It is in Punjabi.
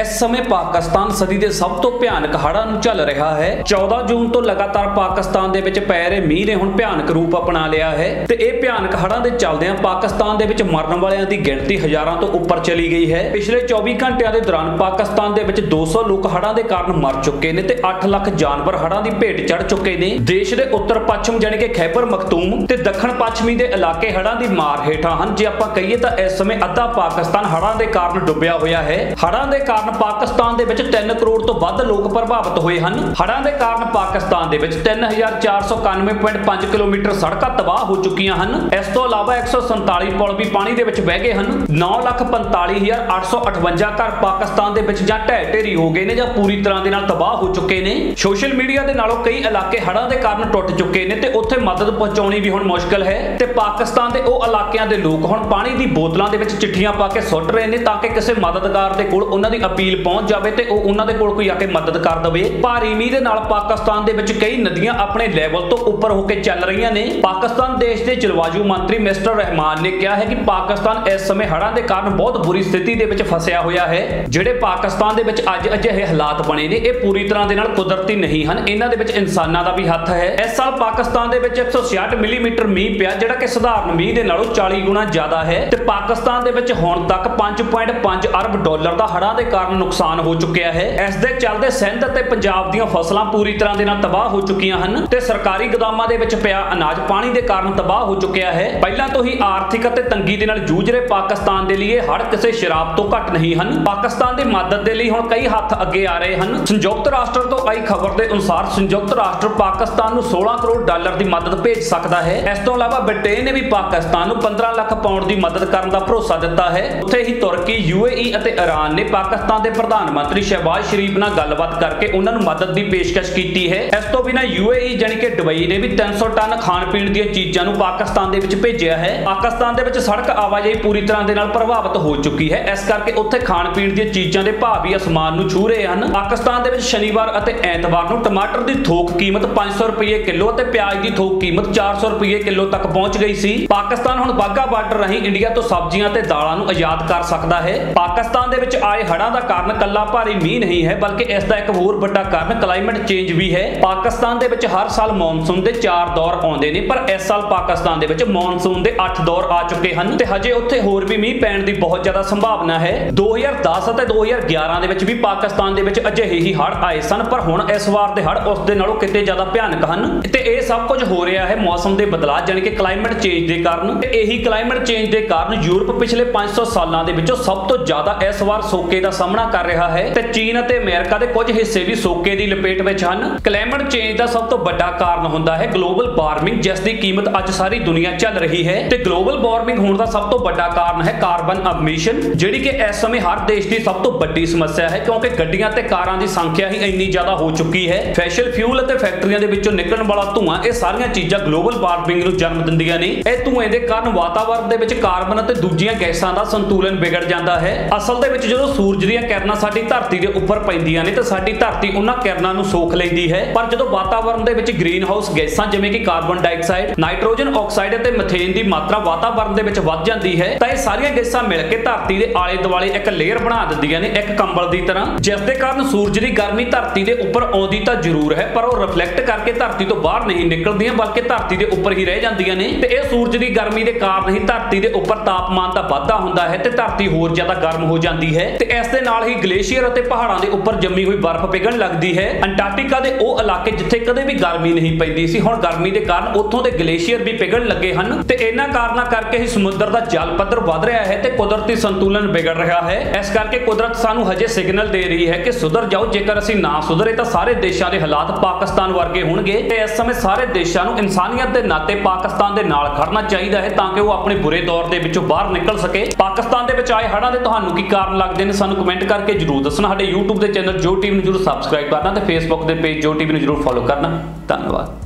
ਇਸ ਸਮੇਂ ਪਾਕਿਸਤਾਨ ਸਦੀ ਦੇ ਸਭ ਤੋਂ ਭਿਆਨਕ ਹੜ੍ਹਾਂ ਨੂੰ ਝੱਲ ਰਿਹਾ ਹੈ। 14 ਜੂਨ ਤੋਂ ਲਗਾਤਾਰ ਪਾਕਿਸਤਾਨ ਦੇ ਵਿੱਚ ਪੈ ਰਹੇ ਮੀਂਹ ਨੇ ਹੁਣ ਭਿਆਨਕ ਰੂਪ ਅਪਣਾ ਲਿਆ ਹੈ ਤੇ ਇਹ ਭਿਆਨਕ ਹੜ੍ਹਾਂ ਦੇ ਚੱਲਦਿਆਂ ਪਾਕਿਸਤਾਨ ਦੇ ਵਿੱਚ ਮਰਨ ਵਾਲਿਆਂ ਦੀ ਗਿਣਤੀ ਹਜ਼ਾਰਾਂ ਤੋਂ ਉੱਪਰ ਚਲੀ ਗਈ ਹੈ। ਪਿਛਲੇ 24 ਘੰਟਿਆਂ ਦੇ ਦੌਰਾਨ ਪਾਕਿਸਤਾਨ ਦੇ ਵਿੱਚ 200 ਲੋਕ ਹੜ੍ਹਾਂ ਦੇ ਕਾਰਨ ਮਰ ਚੁੱਕੇ ਨੇ ਤੇ 8 ਲੱਖ ਜਾਨਵਰ ਹੜ੍ਹਾਂ ਦੀ ਭੇਟ ਚੜ ਚੁੱਕੇ ਨੇ। ਦੇਸ਼ ਦੇ ਉੱਤਰ ਪੱਛਮ ਜਾਣੀ ਕਿ ਖੈਬਰ ਮਖਤੂਮ ਤੇ ਦੱਖਣ ਪੱਛਮੀ ਦੇ ਇਲਾਕੇ ਹੜ੍ਹਾਂ ਦੀ ਮਾਰ ਹੇਠਾਂ ਹਨ। ਜੇ ਆਪਾਂ ਕਹੀਏ ਤਾਂ ਇਸ ਸਮੇਂ ਅੱਧਾ ਪਾਕਿਸਤਾਨ ਹੜ੍ਹਾਂ ਦੇ ਕਾਰਨ ਡੁੱਬਿਆ ਹੋਇਆ ਹੈ। ਹੜ੍ਹਾਂ ਦੇ ਕਾਰਨ ਪਾਕਿਸਤਾਨ ਦੇ ਵਿੱਚ 3 ਕਰੋੜ ਤੋਂ ਵੱਧ ਲੋਕ ਪ੍ਰਭਾਵਿਤ ਹੋਏ ਹਨ। ਹੜ੍ਹਾਂ ਦੇ ਕਾਰਨ ਪਾਕਿਸਤਾਨ ਦੇ ਵਿੱਚ 3491.5 ਕਿਲੋਮੀਟਰ ਸੜਕਾਂ ਤਬਾਹ ਹੋ ਚੁੱਕੀਆਂ ਹਨ। ਇਸ ਤੋਂ ਇਲਾਵਾ 147 ਪੁਲ ਵੀ ਪਾਣੀ ਦੇ ਵਿੱਚ ਵਹਿ ਗਏ ਹਨ। 945858 ਘਰ ਪਾਕਿਸਤਾਨ ਦੇ ਵਿੱਚ ਜਾਂ ਢਹਿ ਢੇਰੀ ਹੋ ਗਏ ਨੇ ਜਾਂ ਪੂਰੀ ਤਰ੍ਹਾਂ ਦੇ ਨਾਲ ਤਬਾਹ ਹੋ ਚੁੱਕੇ ਨੇ। ਸੋਸ਼ਲ ਮੀਡੀਆ ਦੇ ਨਾਲੋਂ ਕਈ ਇਲਾਕੇ ਹੜ੍ਹਾਂ ਦੇ ਕਾਰਨ ਟੁੱਟ ਚੁੱਕੇ ਨੇ ਤੇ ਉੱਥੇ ਮਦਦ ਪਹੁੰਚਾਉਣੀ ਵੀ ਹੁਣ ਮੁਸ਼ਕਲ ਹੈ। ਤੇ ਪਾਕਿਸਤਾਨ ਦੇ ਉਹ ਇਲਾਕਿਆਂ ਦੇ ਲੋਕ ਹੁਣ ਪਾਣੀ ਦੀ ਬੋਤਲਾਂ ਦੇ ਵਿੱਚ ਚਿੱਠੀਆਂ ਪਾ ਕੇ ਸੁੱਟ ਰਹੇ ਨੇ ਤਾਂ ਕਿ ਕਿਸੇ ਮਦਦਗਾਰ ਦੇ ਕੋਲ ਉਹਨਾਂ ਦੀ ਅਪੀਲ ਪਹੁੰਚ ਜਾਵੇ ਤੇ ਉਹ ਉਹਨਾਂ ਦੇ ਕੋਲ ਕੋਈ ਆ ਕੇ ਮਦਦ ਕਰ ਦਵੇ। ਭਾਰੀ ਮੀਂਹ ਦੇ ਨਾਲ ਪਾਕਿਸਤਾਨ ਦੇ ਵਿੱਚ ਕਈ ਨਦੀਆਂ ਆਪਣੇ ਲੈਵਲ ਤੋਂ ਉੱਪਰ ਹੋ ਕੇ ਚੱਲ ਰਹੀਆਂ ਨੇ। ਪਾਕਿਸਤਾਨ ਦੇਸ਼ ਦੇ ਜਲਵਾਯੂ ਮੰਤਰੀ ਮਿਸਟਰ ਰਹਿਮਾਨ ਨੇ ਕਿਹਾ ਹੈ ਕਿ ਪਾਕਿਸਤਾਨ ਇਸ ਸਮੇਂ ਹੜ੍ਹਾਂ ਦੇ ਕਾਰਨ ਬਹੁਤ ਬੁਰੀ ਸਥਿਤੀ ਦੇ ਵਿੱਚ ਫਸਿਆ ਹੋਇਆ ਹੈ। ਜਿਹੜੇ ਪਾਕਿਸਤਾਨ ਦੇ ਵਿੱਚ ਅੱਜ ਅਜਿਹੇ ਹਾਲਾਤ ਬਣੇ ਨੇ, ਇਹ ਪੂਰੀ ਤਰ੍ਹਾਂ ਦੇ ਨਾਲ ਕੁਦਰਤੀ ਨਹੀਂ ਹਨ। ਇਹਨਾਂ ਦੇ ਵਿੱਚ ਇਨਸਾਨਾਂ ਦਾ ਵੀ ਹੱਥ ਹੈ। ਇਸ ਸਾਲ ਪਾਕਿਸਤਾਨ ਦੇ ਵਿੱਚ 166 ਮਿਲੀਮੀਟਰ ਮੀਂਹ ਪਿਆ, ਜਿਹੜਾ ਕਿ ਸਧਾਰਨ ਮੀਂਹ ਦੇ ਨਾਲੋਂ 40 ਗੁਣਾ ਜ਼ਿਆਦਾ ਹੈ। ਤੇ ਪਾਕਿਸਤਾਨ ਦੇ ਵਿੱਚ ਹੁਣ ਤੱਕ 5.5 ਅਰਬ ਡਾਲਰ ਦਾ ਹੜ੍ਹਾਂ ਦੇ ਕਾਰਨ ਨੁਕਸਾਨ ਹੋ ਚੁੱਕਿਆ ਹੈ। ਇਸ ਦੇ ਚੱਲਦੇ ਸਿੰਧ ਅਤੇ ਪੰਜਾਬ ਦੀਆਂ ਫਸਲਾਂ ਪੂਰੀ ਤਰ੍ਹਾਂ ਦੇ ਨਾਲ ਤਬਾਹ ਹੋ ਚੁੱਕੀਆਂ ਹਨ ਤੇ ਸਰਕਾਰੀ ਗੋਦਾਮਾਂ ਦੇ ਵਿੱਚ ਪਿਆ ਅਨਾਜ ਪਾਣੀ ਦੇ ਕਾਰਨ ਤਬਾਹ ਹੋ ਚੁੱਕਿਆ ਹੈ। ਪਹਿਲਾਂ ਤੋਂ ਹੀ ਆਰਥਿਕ ਅਤੇ ਤੰਗੀ ਦੇ ਨਾਲ ਜੂਝ ਰਹੇ ਪਾਕਿਸਤਾਨ ਦੇ ਲਈ ਇਹ ਕਿਸੇ ਸ਼ਰਾਬ ਤੋਂ ਘੱਟ ਨਹੀਂ ਹਨ। ਪਾਕਿਸਤਾਨ ਦੀ ਮਦਦ ਦੇ ਲਈ ਹੁਣ ਕਈ ਹੱਥ ਅੱਗੇ ਆ ਰਹੇ ਹਨ। ਸੰਯੁਕਤ ਰਾਸ਼ਟਰ ਤੋਂ ਆਈ ਖਬਰ ਦੇ ਅਨੁਸਾਰ ਸੰਯੁਕਤ ਰਾਸ਼ਟਰ ਪਾਕਿਸਤਾਨ ਨੂੰ 16 ਕਰੋੜ ਡਾਲਰ ਦੀ ਮਦਦ ਭੇਜ ਸਕਦਾ ਹੈ। ਇਸ ਤੋਂ ਇਲਾਵਾ ਬ੍ਰਿਟੇਨ ਨੇ ਵੀ ਪਾਕਿਸਤਾਨ ਨੂੰ 15 ਲੱਖ ਪਾਉਂਡ ਦੀ ਮਦਦ ਕਰਨ ਦਾ ਭਰੋਸਾ ਦਿੱਤਾ ਹੈ। ਉੱਥੇ ਹੀ ਤੁਰਕੀ ਯੂਏਈ ਅਤੇ ਈਰਾਨ ਨੇ ਪਾਕਿਸਤਾਨ ਦੇ ਪ੍ਰਧਾਨ ਮੰਤਰੀ ਸ਼ਹਿਬਾਜ਼ ਸ਼ਰੀਫ ਨਾਲ ਗੱਲਬਾਤ ਕਰਕੇ ਉਹਨਾਂ ਨੂੰ ਮਦਦ ਦੀ ਪੇਸ਼ਕਸ਼ ਕੀਤੀ ਹੈ। ਇਸ ਤੋਂ ਬਿਨਾਂ ਯੂਏਈ ਜਾਨੀ ਕਿ ਦੁਬਈ ਨੇ ਵੀ 300 ਟਨ ਖਾਣ ਪੀਣ ਦੀਆਂ ਚੀਜ਼ਾਂ ਨੂੰ ਪਾਕਿਸਤਾਨ ਦੇ ਵਿੱਚ ਭੇਜਿਆ ਹੈ। ਪਾਕਿਸਤਾਨ ਦੇ ਵਿੱਚ ਸੜਕ ਆਵਾਜਾਈ ਪੂਰੀ ਤਰ੍ਹਾਂ ਦੇ ਨਾਲ ਪ੍ਰਭਾਵਿਤ ਹੋ ਚੁੱਕੀ ਹੈ। ਇਸ ਕਰਕੇ ਉੱਥੇ ਖਾਣ ਪੀਣ ਦੀਆਂ ਚੀਜ਼ਾਂ ਦੇ ਭਾਅ ਵੀ ਅਸਮਾਨ ਨੂੰ ਛੂ ਰਹੇ ਹਨ। ਪਾਕਿਸਤਾਨ ਦੇ ਵਿੱਚ ਸ਼ਨੀਵਾਰ ਅਤੇ ਐਤਵਾਰ ਨੂੰ ਟਮਾਟਰ ਦੀ ਥੋਕ ਕੀਮਤ 500 ਰੁਪਏ ਕਿਲੋ ਅਤੇ ਪਿਆਜ਼ ਦੀ ਥੋਕ ਕੀਮਤ 400 ਰੁਪਏ ਕਿਲੋ ਤੱਕ ਪਹੁੰਚ ਗਈ ਸੀ। ਪਾਕਿਸਤਾਨ ਹੁਣ ਬਾਗਾ ਬਾਰਡਰ ਰਾਹੀਂ ਇੰਡੀਆ ਤੋਂ ਸਬਜ਼ੀਆਂ ਤੇ ਦਾਲਾਂ ਨੂੰ ਆਯਾਤ ਕਰ ਸਕਦਾ ਹੈ। ਪਾਕਿਸਤਾਨ ਦੇ ਵਿੱਚ ਆਏ ਹੜ੍ਹਾਂ ਦਾ ਕਾਰਨ ਕੱਲਾ ਭਾਰੀ ਮੀਂਹ ਨਹੀਂ ਹੈ, ਬਲਕਿ ਇਸ ਦਾ ਇੱਕ ਹੋਰ ਵੱਡਾ ਕਾਰਨ ਕਲਾਈਮੇਟ ਚੇਂਜ ਵੀ ਹੈ। ਪਾਕਿਸਤਾਨ ਦੇ ਵਿੱਚ ਹਰ ਸਾਲ ਮੌਨਸੂਨ ਦੇ 4 ਦੌਰ ਆਉਂਦੇ ਨੇ, ਪਰ ਇਸ ਸਾਲ ਪਾਕਿਸਤਾਨ ਦੇ ਵਿੱਚ ਮੌਨਸੂਨ ਦੇ 8 ਦੌਰ ਆ ਚੁੱਕੇ ਹਨ ਤੇ ਹਜੇ ਉੱਥੇ ਹੋਰ ਵੀ ਮੀਂਹ ਪੈਣ ਦੀ ਬਹੁਤ ਜ਼ਿਆਦਾ ਸੰਭਾਵਨਾ ਹੈ। 2010 ਅਤੇ 2011 ਦੇ ਵਿੱਚ ਵੀ ਪਾਕਿਸਤਾਨ ਦੇ ਵਿੱਚ ਅਜਿਹੇ ਹੀ ਹੜ੍ਹ ਆਏ ਸਨ, ਪਰ ਹੁਣ ਇਸ ਵਾਰ ਦੇ ਹੜ੍ਹ ਉਸ ਦੇ ਨਾਲੋਂ ਕਿਤੇ ਜ਼ਿਆਦਾ ਭਿਆਨਕ ਹਨ। ਤੇ ਇਹ ਸਭ ਕੁਝ ਹੋ ਰਿਹਾ ਹੈ ਮੌਸਮ ਦੇ ਬਦਲਾਅ ਜਾਨੀ ਕਿ ਕਲਾਈਮੇਟ ਚੇਂਜ ਦੇ ਕਾਰਨ। ਤੇ ਇਹੀ ਕਲਾਈਮੇਟ ਚੇਂਜ ਦੇ ਕਾਰਨ ਯੂਰਪ ਪਿਛਲੇ 500 ਸਾਲਾਂ ਦੇ ਵਿੱਚੋਂ ਸਭ ਤੋਂ ਜ਼ਿਆਦਾ ਇਸ ਵਾਰ ਸੋਕੇ ਦਾ ਸਾਹਮਣਾ ਕਰ ਰਿਹਾ ਹੈ ਤੇ ਚੀਨ ਅਤੇ ਅਮਰੀਕਾ ਦੇ ਕੁਝ ਹਿੱਸੇ ਵੀ ਸੋਕੇ ਦੀ ਲਪੇਟ ਵਿੱਚ ਹਨ। ਕਲਾਈਮੇਟ ਚੇਂਜ ਦਾ ਸਭ ਤੋਂ ਵੱਡਾ ਕਾਰਨ ਹੁੰਦਾ ਹੈ ਗਲੋਬਲ ਵਾਰਮਿੰਗ ਜਿਸ ਦੀ ਕੀਮਤ ਅੱਜ ਸਾਰੀ ਦੁਨੀਆ ਚੱਲ ਰਹੀ ਹੈ। ਤੇ ਗਲੋਬਲ ਵਾਰਮਿੰਗ ਹੋਣ ਦਾ ਸਭ ਤੋਂ ਵੱਡਾ ਕਾਰਨ ਹੈ ਕਾਰਬਨ ਐਮਿਸ਼ਨ ਜਿਹੜੀ ਕਿ ਇਸ ਸਮੇਂ ਹਰ ਦੇਸ਼ ਦੀ ਸਭ ਤੋਂ ਵੱਡੀ ਸਮੱਸਿਆ ਹੈ, ਕਿਉਂਕਿ ਗੱਡੀਆਂ ਤੇ ਕਾਰਾਂ ਦੀ ਸੰਖਿਆ ਹੀ ਇੰਨੀ ਜ਼ਿਆਦਾ ਹੋ ਚੁੱਕੀ ਹੈ। ਫੈਸ਼ਲ ਫਿਊਲ ਅਤੇ ਫੈਕਟਰੀਆਂ ਦੇ ਵਿੱਚੋਂ ਨਿਕਲਣ ਵਾਲਾ ਧੂਆਂ, ਇਹ ਸਾਰੀਆਂ ਚੀਜ਼ਾਂ ਗਲੋਬਲ ਵਾਰਮਿੰਗ ਨੂੰ ਜਨਮ ਦਿੰਦੀਆਂ ਨੇ। ਇਹ ਧੂਏ ਦੇ ਕਾਰਨ ਵਾਤਾਵਰਣ ਦੇ ਵਿੱਚ ਕਾਰਬਨ ਅਤੇ ਦੂਜੀਆਂ ਗੈਸਾਂ ਦਾ ਸੰਤੁਲਨ ਵਿਗੜ ਜਾਂਦਾ ਹੈ। ਅਸਲ ਦੇ ਵਿੱਚ ਜਦੋਂ ਸੂਰਜ ਦੀ ਦੀਆਂ ਕਿਰਨਾਂ ਸਾਡੀ ਧਰਤੀ ਦੇ ਉੱਪਰ ਪੈਂਦੀਆਂ ਨੇ ਤੇ ਸਾਡੀ ਧਰਤੀ ਉਹਨਾਂ ਕਿਰਨਾਂ ਨੂੰ ਸੋਖ ਲੈਂਦੀ ਹੈ। ਪਰ ਜਦੋਂ ਵਾਤਾਵਰਣ ਦੇ ਵਿੱਚ ਗ੍ਰੀਨ ਹਾਊਸ ਗੈਸਾਂ ਜਿਵੇਂ ਕਿ ਕਾਰਬਨ ਡਾਈਆਕਸਾਈਡ ਨਾਈਟ੍ਰੋਜਨ ਆਕਸਾਈਡ ਅਤੇ ਮੀਥੇਨ ਦੀ ਮਾਤਰਾ ਵਾਤਾਵਰਣ ਦੇ ਵਿੱਚ ਵੱਧ ਜਾਂਦੀ ਹੈ, ਤਾਂ ਇਹ ਸਾਰੀਆਂ ਗੈਸਾਂ ਮਿਲ ਕੇ ਧਰਤੀ ਦੇ ਆਲੇ ਦੁਆਲੇ ਇੱਕ ਲੇਅਰ ਬਣਾ ਦਿੰਦੀਆਂ ਨੇ, ਇੱਕ ਕੰਬਲ ਦੀ ਤਰ੍ਹਾਂ। ਜਿਸ ਦੇ ਕਾਰਨ ਸੂਰਜ ਦੀ ਗਰਮੀ ਧਰਤੀ ਦੇ ਉੱਪਰ ਆਉਂਦੀ ਤਾਂ ਜ਼ਰੂਰ ਹੈ, ਪਰ ਉਹ ਰਿਫਲੈਕਟ ਕਰਕੇ ਧਰਤੀ ਤੋਂ ਬਾਹਰ ਨਹੀਂ ਨਿਕਲਦੀਆਂ, ਬਲਕਿ ਧਰਤੀ ਦੇ ਉੱਪਰ ਹੀ ਰਹਿ ਜਾਂਦੀਆਂ ਨੇ। ਤੇ ਇਹ ਸੂਰਜ ਦੀ ਗਰਮੀ ਦੇ ਕਾਰਨ ਹੀ ਧਰਤੀ ਦੇ ਉੱਪਰ ਤਾਪਮਾਨ ਦਾ ਵਾਧਾ ਹੁੰਦਾ ਹੈ ਤੇ ਧਰਤੀ ਹੋਰ ਜ਼ਿਆਦਾ ਗਰਮ ਹੋ ਜਾਂਦੀ ਹੈ। ਤੇ ਇਸ ਦੇ ਨਾਲ ਹੀ ਗਲੇਸ਼ੀਅਰ ਅਤੇ ਪਹਾੜਾਂ ਦੇ ਉੱਪਰ ਜੰਮੀ ਹੋਈ ਬਰਫ਼ ਪਿਘਲਣ ਲੱਗਦੀ ਹੈ। ਅੰਟਾਰਕਟਿਕਾ ਦੇ ਉਹ ਇਲਾਕੇ ਜਿੱਥੇ ਕਦੇ ਵੀ ਗਰਮੀ ਨਹੀਂ ਪੈਂਦੀ ਸੀ, ਹੁਣ ਗਰਮੀ ਦੇ ਕਾਰਨ ਉੱਥੋਂ ਦੇ ਗਲੇਸ਼ੀਅਰ ਵੀ ਪਿਘਲਣ ਲੱਗੇ ਹਨ ਤੇ ਇਹਨਾਂ ਕਾਰਨਾਂ ਕਰਕੇ ਹੀ ਸਮੁੰਦਰ ਦਾ ਜਲ ਪੱਧਰ ਵਧ ਰਿਹਾ ਹੈ ਤੇ ਕੁਦਰਤੀ ਸੰਤੁਲਨ ਵਿਗੜ ਰਿਹਾ ਹੈ। ਇਸ ਕਰਕੇ ਕੁਦਰਤ ਸਾਨੂੰ ਹਜੇ ਸਿਗਨਲ ਦੇ ਰਹੀ ਹੈ ਕਿ ਸੁਧਰ ਜਾਓ, ਜੇਕਰ ਅਸੀਂ ਨਾ ਸੁਧਰੇ ਤਾਂ ਸਾਰੇ ਦੇਸ਼ਾਂ ਦੇ ਹਾਲਾਤ ਪਾਕਿਸਤਾਨ ਵਰਗੇ ਹੋਣਗੇ ਤੇ ਇਸ ਸਮੇਂ ਸਾਰੇ ਦੇਸ਼ਾਂ ਨੂੰ ਇਨਸਾਨੀਅਤ ਦੇ ਨਾਤੇ ਪਾਕਿਸਤਾਨ ਦੇ ਨਾਲ ਖੜਨਾ ਚਾਹੀਦਾ ਹੈ ਤਾਂ ਕਿ ਉਹ ਆਪਣੇ ਬੁਰੇ ਦੌਰ ਦੇ ਵਿੱਚੋਂ ਬਾਹਰ ਨਿਕਲ ਸਕੇ। ਪਾਕਿਸਤਾਨ ਦੇ ਵਿੱਚ ਆਏ ਹੜ੍ਹਾਂ ਦੇ ਤੁਹਾਨੂੰ ਕੀ ਕਾਰਨ ਲੱਗਦੇ ਨੇ? ਸਾਨੂੰ ਕਮੈਂਟ ਕਰਕੇ ਜਰੂਰ ਦੱਸਣਾ। ਸਾਡੇ YouTube ਦੇ ਚੈਨਲ ਜੋ ਟੀਵੀ ਨੂੰ ਜਰੂਰ ਸਬਸਕ੍ਰਾਈਬ ਕਰਨਾ ਤੇ Facebook ਦੇ ਪੇਜ ਜੋ ਟੀਵੀ ਨੂੰ ਜਰੂਰ ਫੋਲੋ ਕਰਨਾ। ਧੰਨਵਾਦ।